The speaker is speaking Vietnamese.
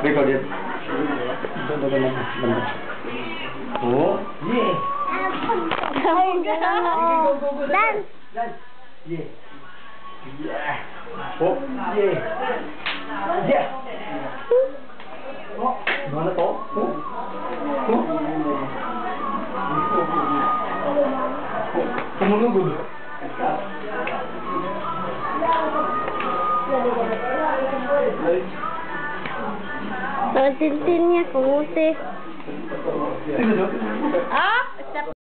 Ikaw din. Ito, ito, ito, ito. Oh, yeah. Dance. Dance. Yeah. Yeah. Oh, yeah. Yeah. Oh, mana to? Oh. Oh. Tumulugod. Pagtintin niya, O tenía como usted.